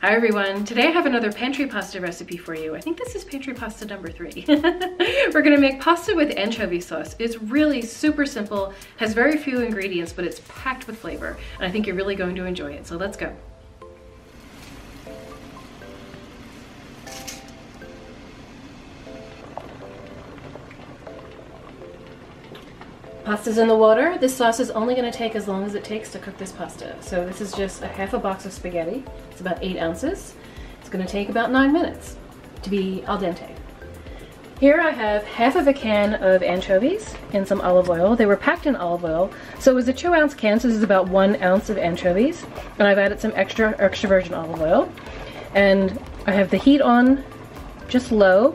Hi everyone, today I have another pantry pasta recipe for you. I think this is pantry pasta number three. We're gonna make pasta with anchovy sauce. It's really super simple, has very few ingredients, but it's packed with flavor. And I think you're really going to enjoy it, so let's go. Pasta's in the water. This sauce is only gonna take as long as it takes to cook this pasta. So this is just a half a box of spaghetti. It's about eight ounces. It's gonna take about nine minutes to be al dente. Here I have half of a can of anchovies and some olive oil. They were packed in olive oil. So it was a two ounce can, so this is about one ounce of anchovies. And I've added some extra, extra virgin olive oil. And I have the heat on just low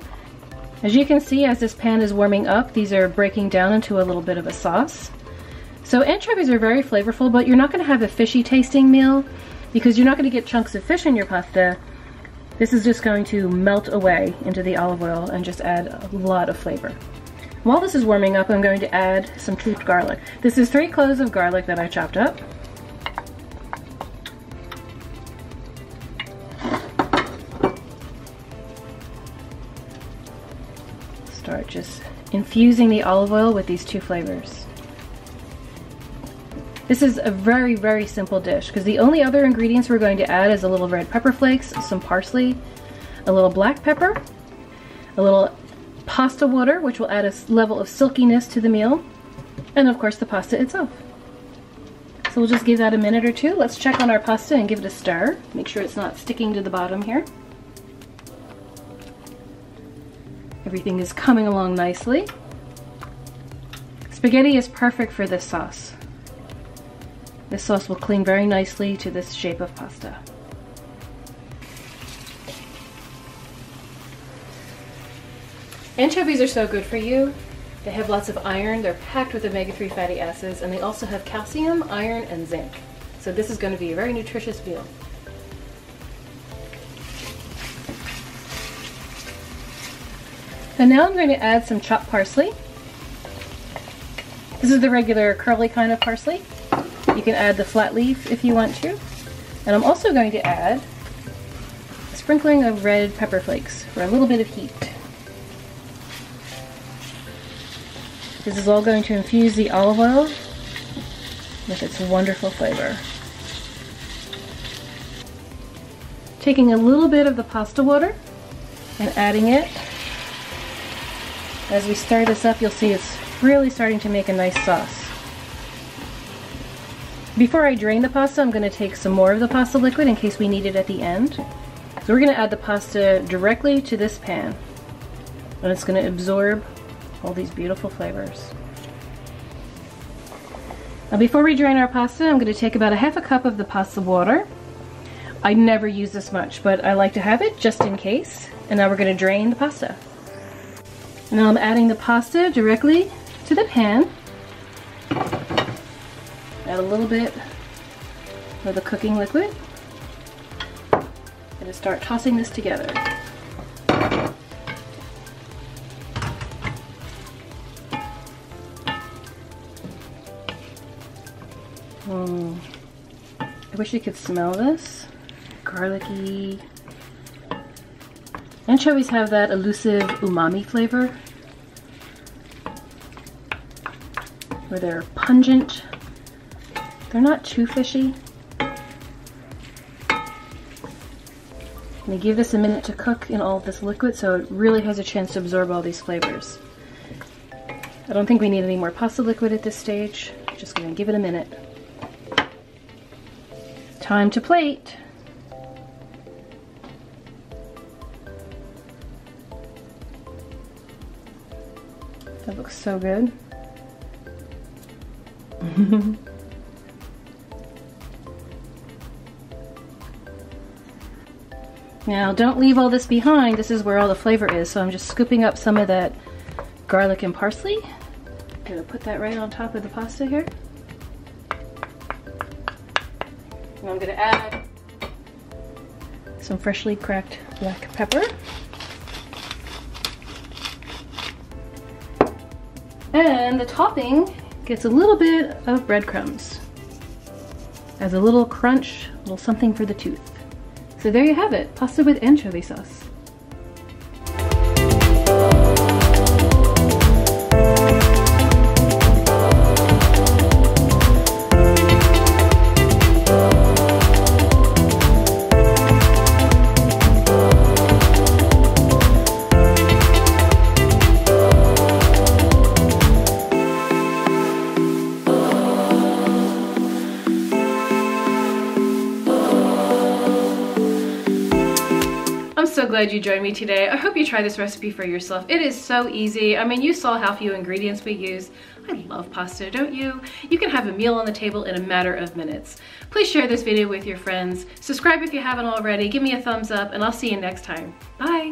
as you can see, as this pan is warming up, these are breaking down into a little bit of a sauce. So anchovies are very flavorful, but you're not gonna have a fishy tasting meal because you're not gonna get chunks of fish in your pasta. This is just going to melt away into the olive oil and just add a lot of flavor. While this is warming up, I'm going to add some chopped garlic. This is three cloves of garlic that I chopped up. Start just infusing the olive oil with these two flavors. This is a very, very simple dish because the only other ingredients we're going to add is a little red pepper flakes, some parsley, a little black pepper, a little pasta water, which will add a level of silkiness to the meal, and of course the pasta itself. So we'll just give that a minute or two. Let's check on our pasta and give it a stir. Make sure it's not sticking to the bottom here. Everything is coming along nicely. Spaghetti is perfect for this sauce. This sauce will cling very nicely to this shape of pasta. Anchovies are so good for you. They have lots of iron, they're packed with omega-3 fatty acids, and they also have calcium, iron, and zinc. So this is going to be a very nutritious meal. And now I'm going to add some chopped parsley. This is the regular curly kind of parsley. You can add the flat leaf if you want to. And I'm also going to add a sprinkling of red pepper flakes for a little bit of heat. This is all going to infuse the olive oil with its wonderful flavor. Taking a little bit of the pasta water and adding it as we stir this up, you'll see it's really starting to make a nice sauce. Before I drain the pasta, I'm going to take some more of the pasta liquid in case we need it at the end. So we're going to add the pasta directly to this pan. And it's going to absorb all these beautiful flavors. Now before we drain our pasta, I'm going to take about a half a cup of the pasta water. I never use this much, but I like to have it just in case. And now we're going to drain the pasta. Now I'm adding the pasta directly to the pan. Add a little bit of the cooking liquid. And start tossing this together. Mm. I wish you could smell this. Garlicky, Anchovies have that elusive umami flavor where they're pungent. They're not too fishy. I'm gonna give this a minute to cook in all this liquid so it really has a chance to absorb all these flavors. I don't think we need any more pasta liquid at this stage. Just gonna give it a minute. Time to plate. Looks so good. now don't leave all this behind. This is where all the flavor is. So I'm just scooping up some of that garlic and parsley. I'm gonna put that right on top of the pasta here. And I'm gonna add some freshly cracked black pepper. And the topping gets a little bit of breadcrumbs. As a little crunch, a little something for the tooth. So there you have it, pasta with anchovy sauce. Glad you joined me today. I hope you try this recipe for yourself. It is so easy. I mean, you saw how few ingredients we use. I love pasta, don't you? You can have a meal on the table in a matter of minutes. Please share this video with your friends. Subscribe if you haven't already. Give me a thumbs up and I'll see you next time. Bye.